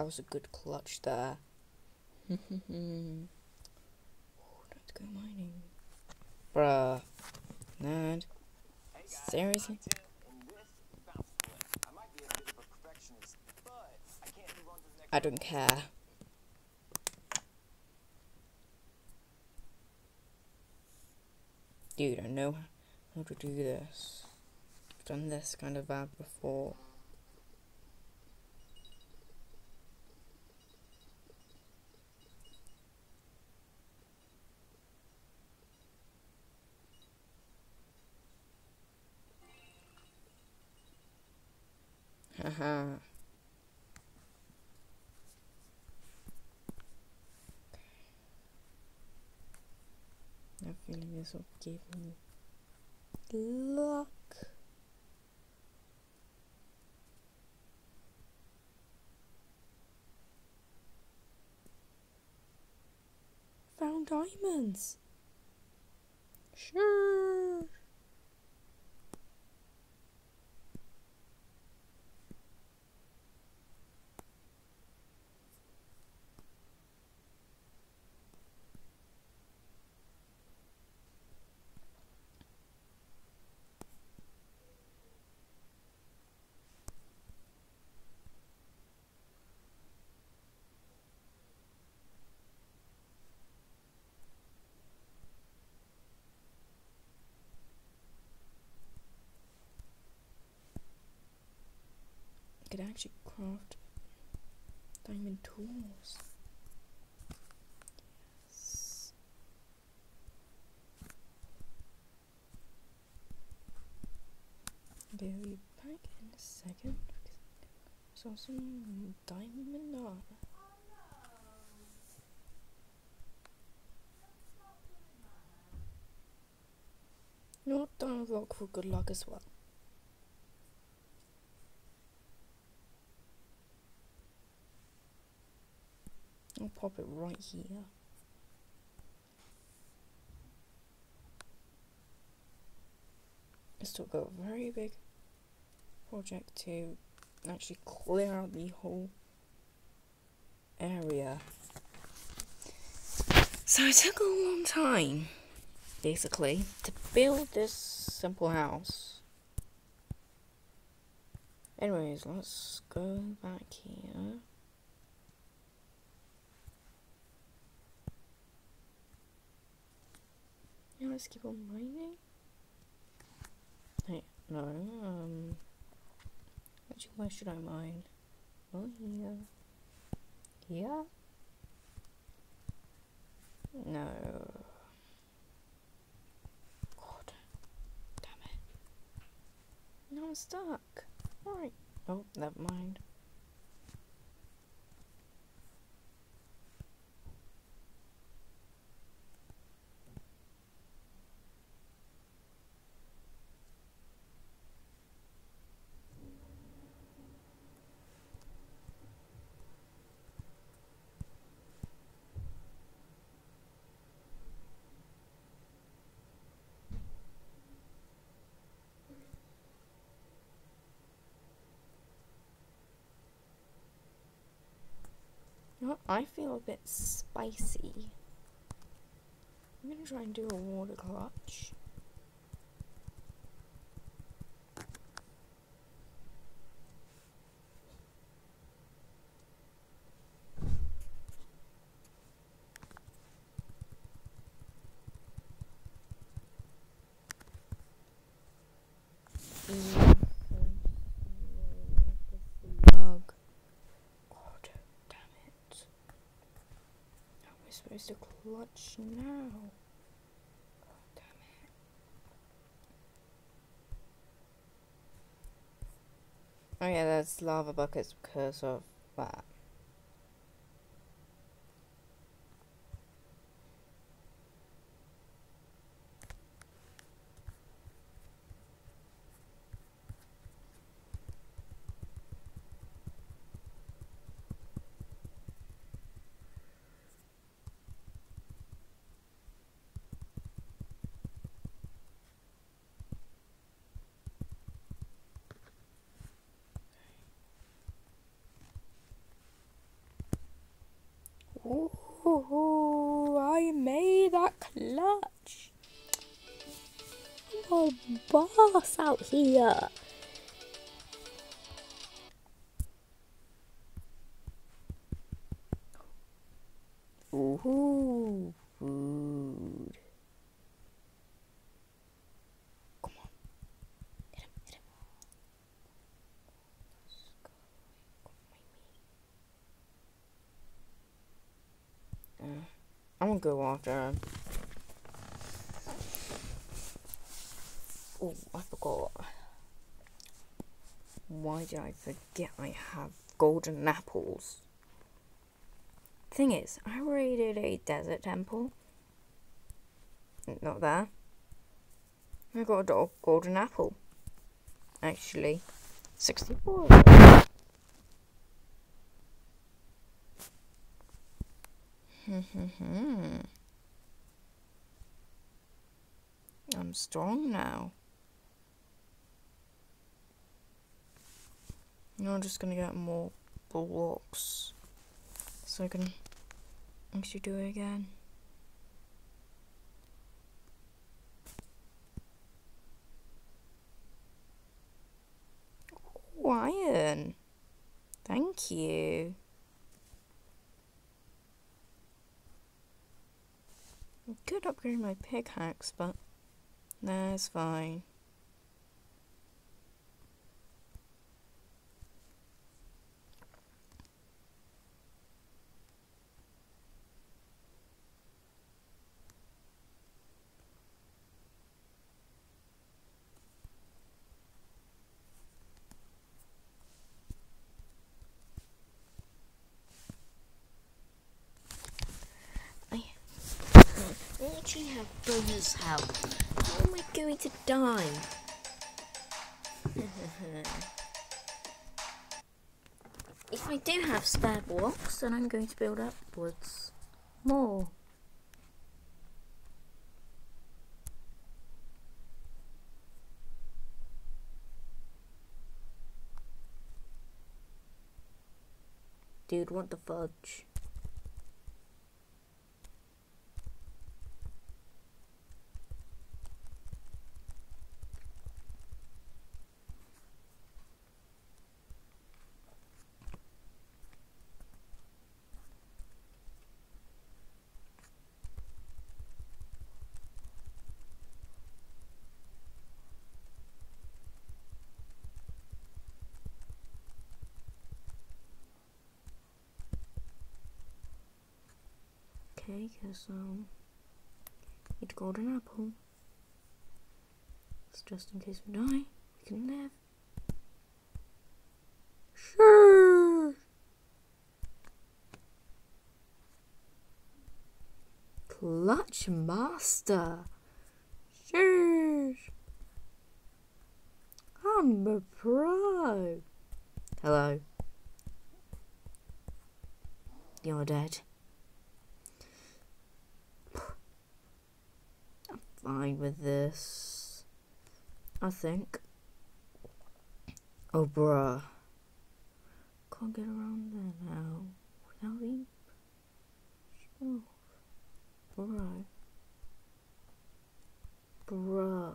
That was a good clutch there. Ooh, let's go mining. Bruh. Nerd. Seriously? I don't care. Dude, I know how to do this. I've done this kind of bad before. Uh-huh. Haha. I feeling this will give me luck. Found diamonds. Sure. Could actually craft diamond tools. Yes. Okay, I'll be back in a second. Saw some diamond know what? Don't rock for good luck as well. I'll pop it right here. This took a very big project to actually clear out the whole area. So it took a long time, basically, to build this simple house. Anyways, let's go back here. Yeah, let's keep on mining. Hey, no, um, actually, where should I mine? Oh, here. Here? No. God. Damn it. No, I'm stuck. Alright. Oh, never mind. I feel a bit spicy. I'm gonna try and do a water clutch. Bug. God damn it. How am I supposed to clutch now? Oh, it. Oh yeah, that's lava buckets because of that. Oh, I made that clutch. I'm a boss out here. Ooh. Go after him. Oh, I forgot. Why did I forget I have golden apples? Thing is, I raided a desert temple. Not there. I got a golden apple. Actually, 64 of them. Mm-hmm. I'm strong now. Now I'm just gonna get more blocks so I can actually do it again. Oh, iron. Thank you. I could upgrade my pickaxe, but that's fine. Actually have bonus health. How am I going to die? if I do have spare blocks, then I'm going to build upwards more. Dude, want the fudge? Okay, because um, a golden apple. It's just in case we die, we can live. Sure. Clutch master. Sure. I'm a pro. Hello. You're dead. Fine with this. I think. Oh, bruh. Can't get around there now without being smooth. Bruh. Bruh.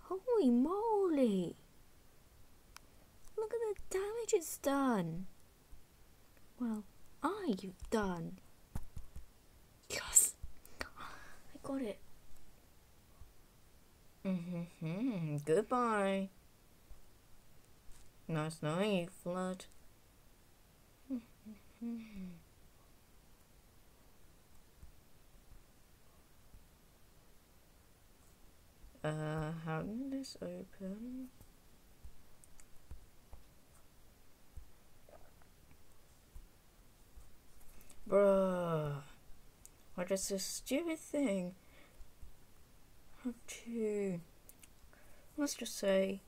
Holy moly! Look at the damage it's done. Well, I've done. Yes got it. Goodbye. Nice you, Flood. uh, how did this open? Bruh. What is this stupid thing? Let's just say.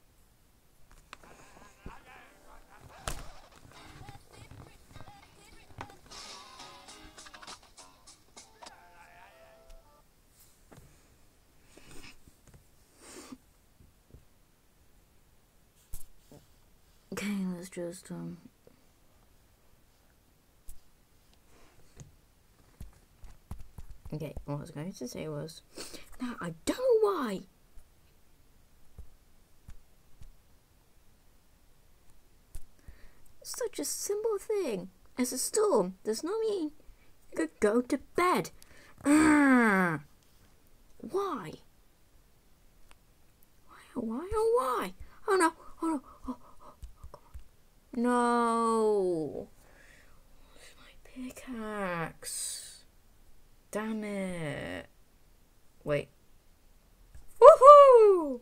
Okay, let's just um Okay, what I was going to say was, now I don't know why. Such a simple thing as a storm does not mean you could go to bed. Mm. Why? Why, oh, why, oh, why? Oh no, oh no, oh, oh, oh No. Where's my pickaxe? Damn it. Wait. Woohoo!